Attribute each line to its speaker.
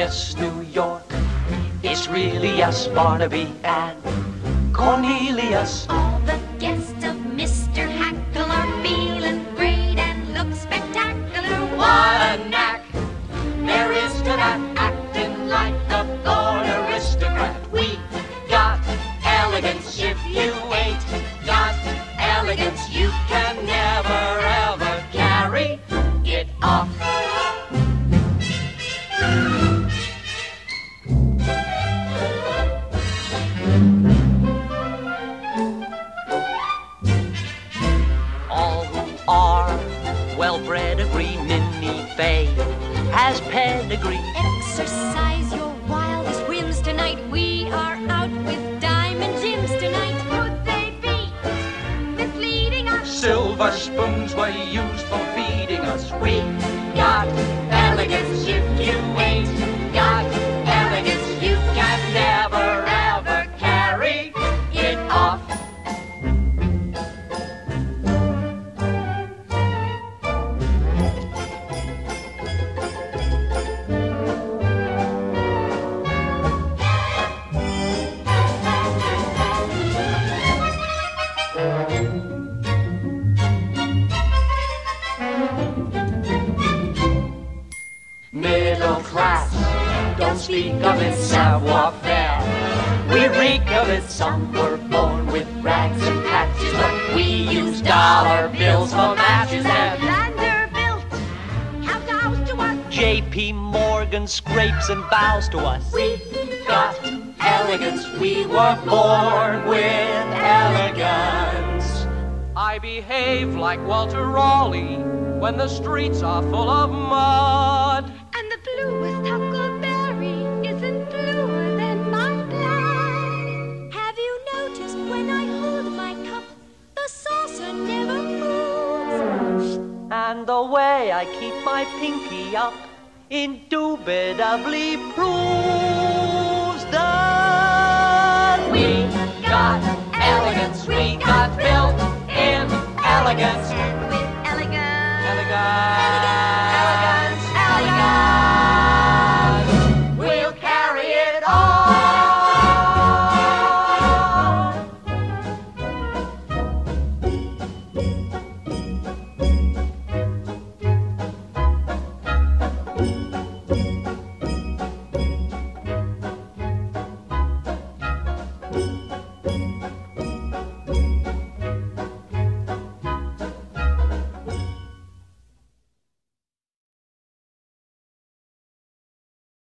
Speaker 1: yes, New York. It's really us, Barnaby and Cornelius.
Speaker 2: All the guests of Mr. Hackl are feeling great and look spectacular.
Speaker 1: What a knack there is to that acting like the born aristocrat. We got elegance if you ain't got elegance. You can All who are well bred agree Minnie Fay has pedigree.
Speaker 2: Exercise your wildest whims tonight. We are out with diamond gems tonight. Could they be misleading us?
Speaker 1: Silver spoons were used for feeding us. We got speak of its savoir faire. We reek of it, some were born with rags and patches, but we use dollar bills for matches and
Speaker 2: Vanderbilt, kowtows to us.
Speaker 1: J.P. Morgan scrapes and bows to us. We've got elegance, we were born with elegance. I behave like Walter Raleigh when the streets are full of mud.
Speaker 2: And the bluest huckleberry never?
Speaker 1: And the way I keep my pinky up indubitably proves that